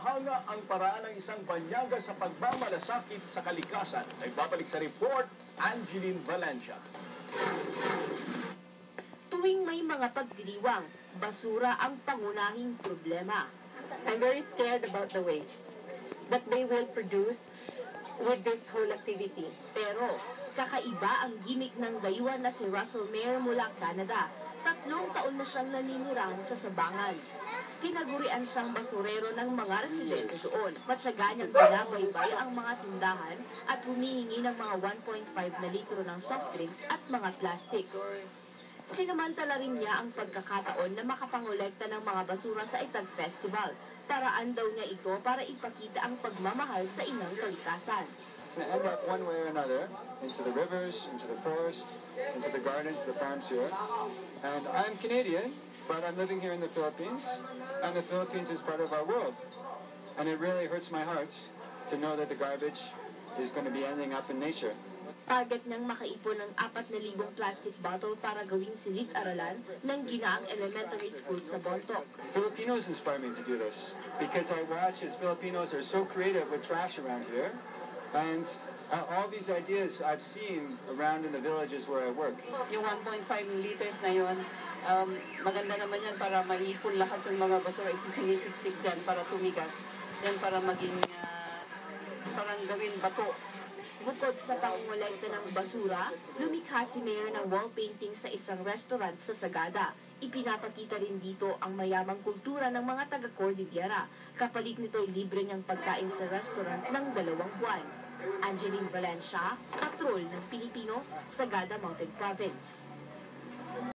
Kaya ang paraan ng isang banyaga sa pagmamalasakit sa kalikasan ay babalik sa report Angeline Valencia. Tuwing may mga pagdiriwang, basura ang pangunahing problema. I'm very scared about the waste that they will produce with this whole activity. Pero kakaiba ang gimmick ng dayuhan na si Russell Mayer mula Canada. Tatlong taon na siyang naninirahan sa Sabangan. Tinagurian siyang basurero ng mga residente doon. Matyaga niyang binabaybay ang mga tindahan at humihingi ng mga 1.5 na litro ng soft drinks at mga plastic. Sinamantala rin niya ang pagkakataon na makapangolekta ng mga basura sa Itag Festival. Paraan daw niya ito para ipakita ang pagmamahal sa inang kalikasan. To end up one way or another into the rivers, into the forest, into the gardens, the farms here. And I'm Canadian, but I'm living here in the Philippines, and the Philippines is part of our world. And it really hurts my heart to know that the garbage is going to be ending up in nature. Target niyang makaipon ng 4,000 plastic bottle para gawing silid-aralan ng ginaang elementary school sa Bontoc. Filipinos inspire me to do this because I watch as Filipinos are so creative with trash around here. And uh, all these ideas I've seen around in the villages where I work. Yung 1.5 liters na yun, um, maganda naman yan para maipon lahat yung mga basura, isisinisiksik dyan para tumigas. Yan para maging, ah, parang gawin bato. Bukod sa pangungolekta ng basura, lumikha si Mayor ng wall painting sa isang restaurant sa Sagada. Ipinapakita rin dito ang mayamang kultura ng mga taga Cordillera. Kapalit nito ay libre niyang pagkain sa restaurant ng dalawang buwan. Angeline Valencia, Patrol ng Pilipino, Sagada Mountain Province.